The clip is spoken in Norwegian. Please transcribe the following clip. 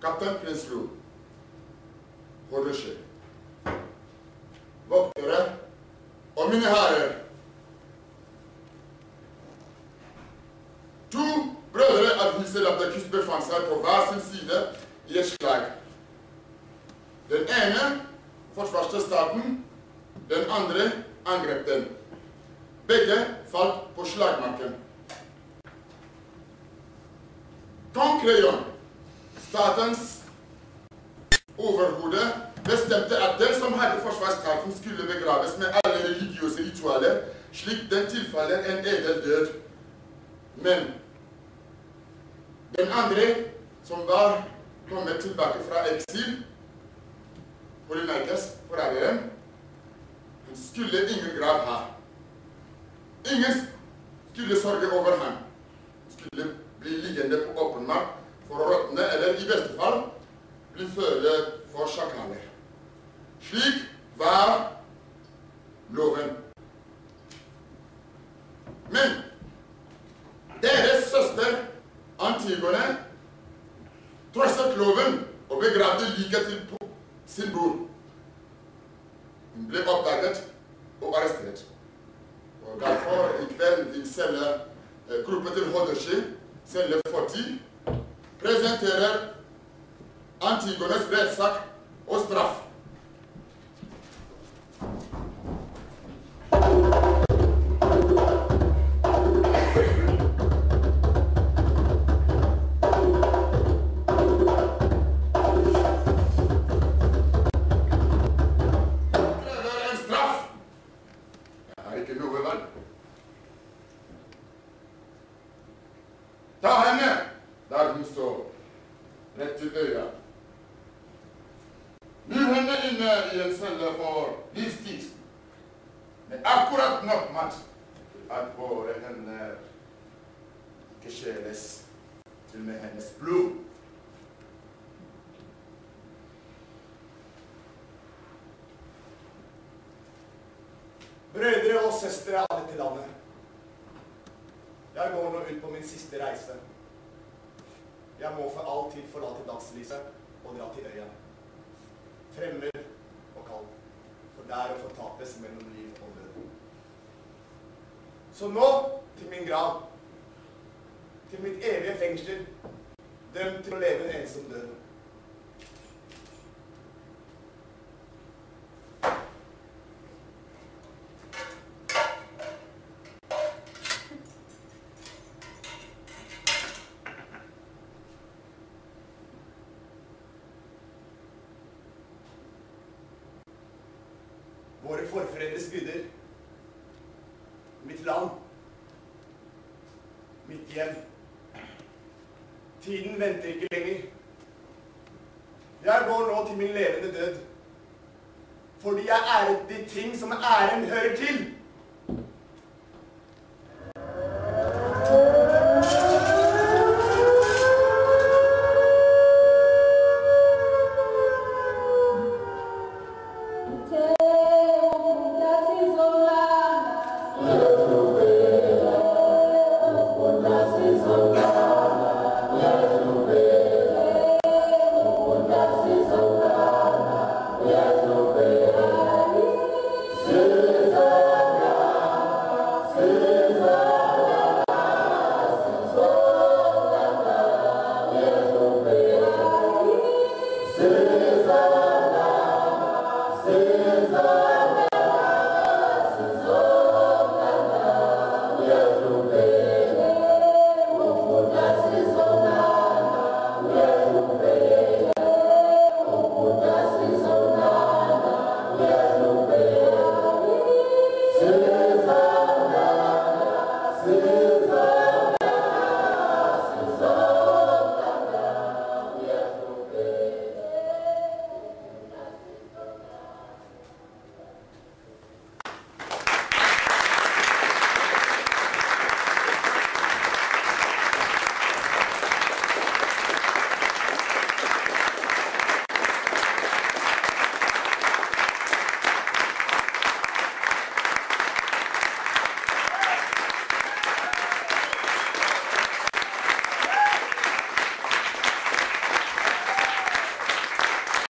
Captain Prince Lou, Hodoshe. Voktere, Omine Harer. Two brethren administered after Kisbe van Zij på var sin sida i ett slag. Den einen försvarade staten, den anderen angrep Beide Bägge fall på slagmarken. Statens overhode, bestemte at den som hadde forsvarsstaten, skulle begraves med alle religiøse ritualer, slik den tilfaller en edel død. Men den andre, som var kommet tilbake fra eksil, Polynikes, forræderen, skulle ingen grav ha. Ingen skulle sørge over ham. Skulle bli liggende på åpen mark råtne, eller i beste fall bli føde for sjakaler. Slik var loven. Men deres søster Antigone trosset loven og begravde liket til sin bror. Hun ble oppdaget og arrestert. Og Derfor i kveld vil selge eh, til Hodderski, celle 40, presenterer Antigones ve Sak Ostraf. Rett til øya. Mur henne inne i en celle for livstid, med akkurat nok mat at våre hender ikke skjeles til med hennes blod. Brødre og søstre av dette landet. Jeg går nå ut på min siste reise. Jeg må for all tid forlate dagslyset og dra til øya. Fremmed og kald. For der å fortapes mellom liv og død. Så nå til min grav. Til mitt evige fengsel. Dømt til å leve en ensom død. Våre forfedres guder. Mitt land. Mitt hjem. Tiden venter ikke lenger. Jeg går nå til min levende død. Fordi jeg æret de ting som æren hører til. Lord.